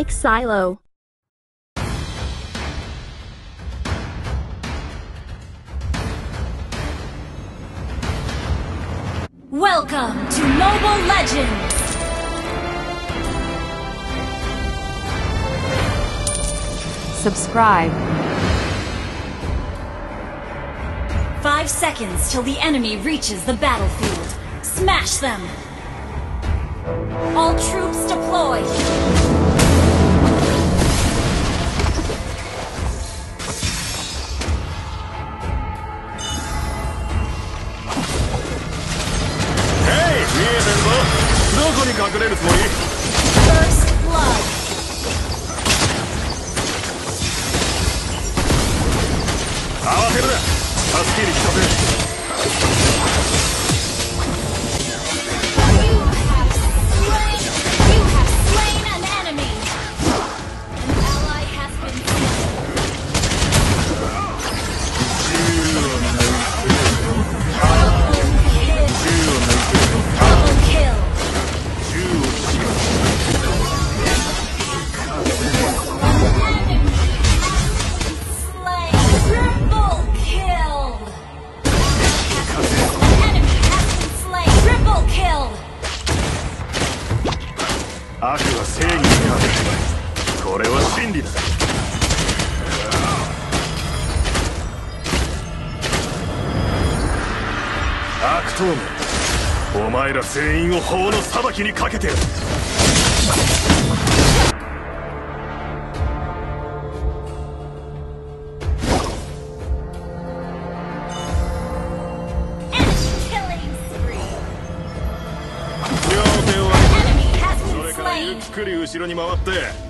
Mhyke Silo. Welcome to Mobile Legends! Subscribe. Five seconds till the enemy reaches the battlefield. Smash them! All troops deployed! るつもり？慌てるな。助けに来たぜ悪党め。お前ら全員を法の裁きにかけてやる。ゆっ!くり後ろに回って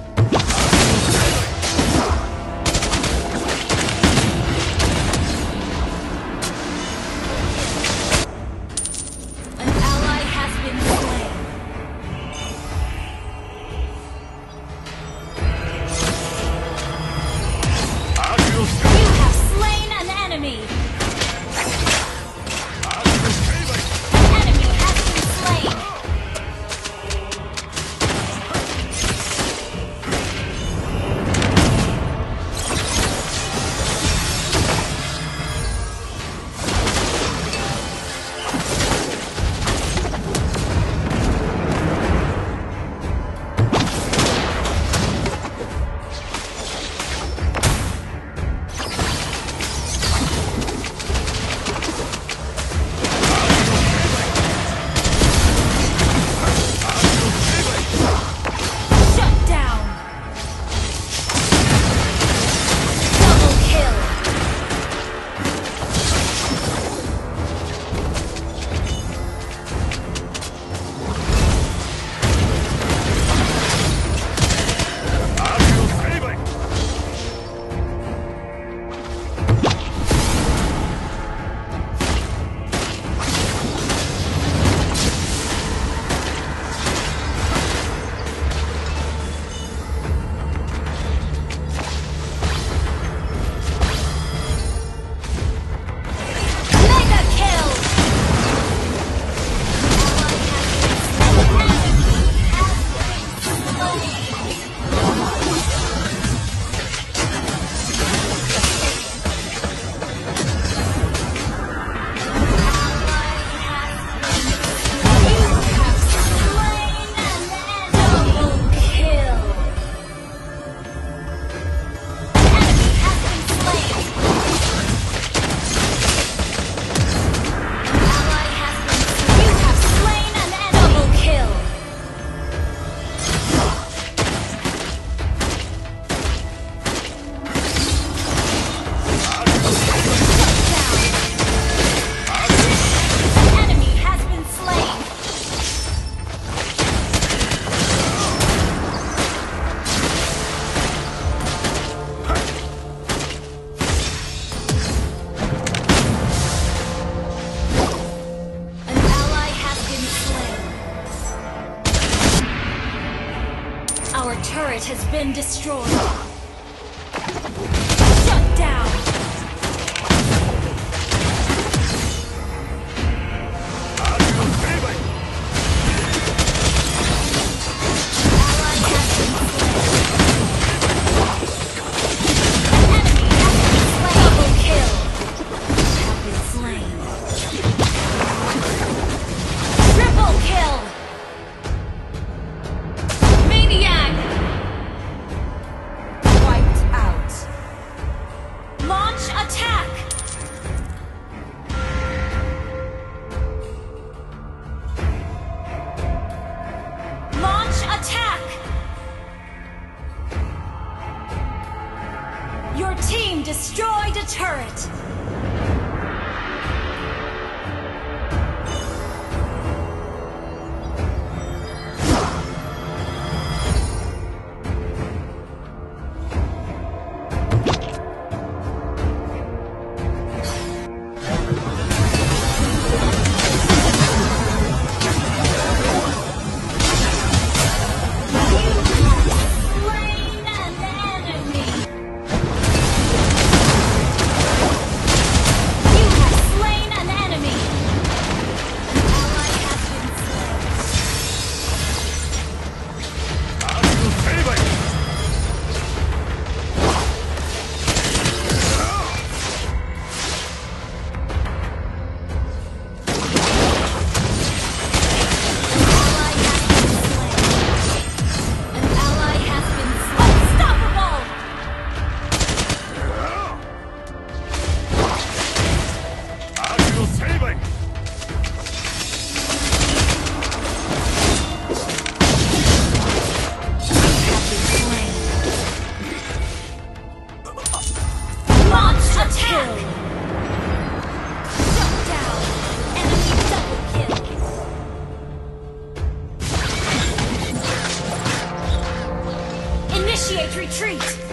been destroyed. attack! Initiate retreat!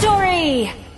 victory!